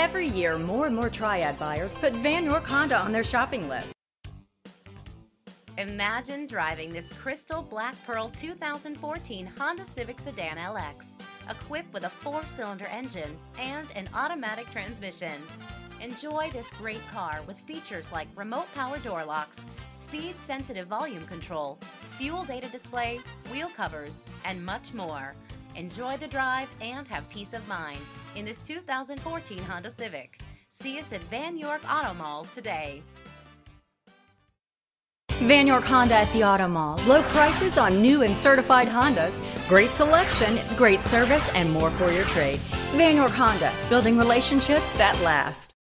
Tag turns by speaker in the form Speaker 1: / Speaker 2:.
Speaker 1: Every year, more and more Triad buyers put Vann York Honda on their shopping list.
Speaker 2: Imagine driving this crystal black pearl 2014 Honda Civic Sedan LX, equipped with a four-cylinder engine and an automatic transmission. Enjoy this great car with features like remote power door locks, speed-sensitive volume control, fuel data display, wheel covers, and much more. Enjoy the drive and have peace of mind in this 2014 Honda Civic. See us at Vann York Auto Mall today.
Speaker 1: Vann York Honda at the Auto Mall. Low prices on new and certified Hondas, great selection, great service, and more for your trade. Vann York Honda, building relationships that last.